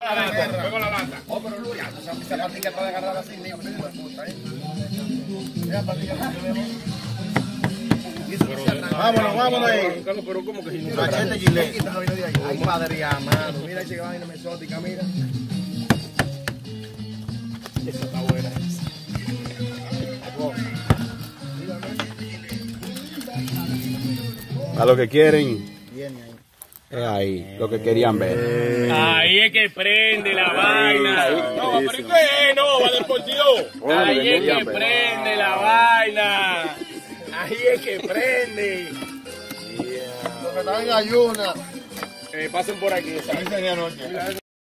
La. Vámonos, vámonos ahí. Pero ¿cómo que? Machete. Ay, padre amado. Mira esa vaina mesótica, mira. Esa está buena. A lo que quieren, Viene ahí. Es ahí, lo que querían ver. Ahí es que prende la vaina. No, pero ¿y qué? No, va deportivo. Ahí es que prende la vaina. Ahí es que prende. Lo que está en ayuna. Eh, pasen por aquí. ¿sabes?